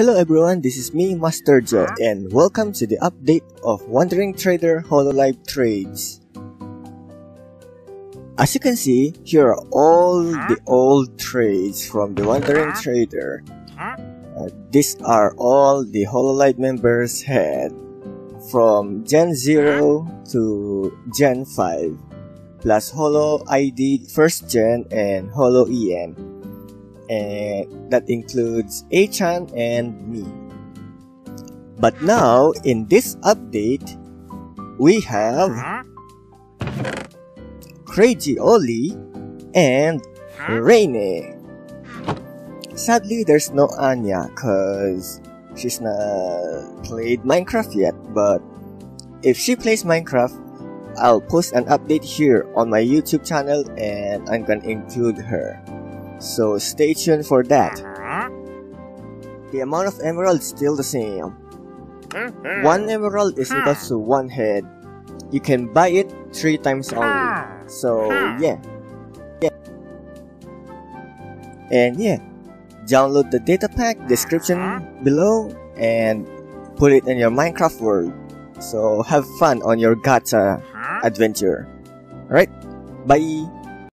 Hello everyone, this is me, Master Jo, and welcome to the update of Wandering Trader Hololive Trades. As you can see, here are all the old trades from the Wandering Trader. Uh, these are all the Hololive members had from Gen 0 to Gen 5 plus Holo ID first gen and Holo EN and that includes Achan and me. But now, in this update, we have Crazy Ollie and Reine. Sadly, there's no Anya cause she's not played Minecraft yet, but if she plays Minecraft, I'll post an update here on my YouTube channel and I'm gonna include her. So stay tuned for that. Uh-huh. The amount of emeralds is still the same. Mm-hmm. One emerald is equal to one head. You can buy it three times only. So yeah. yeah. And yeah, download the data pack description uh-huh. below and put it in your Minecraft world. So have fun on your gacha adventure. Alright, bye!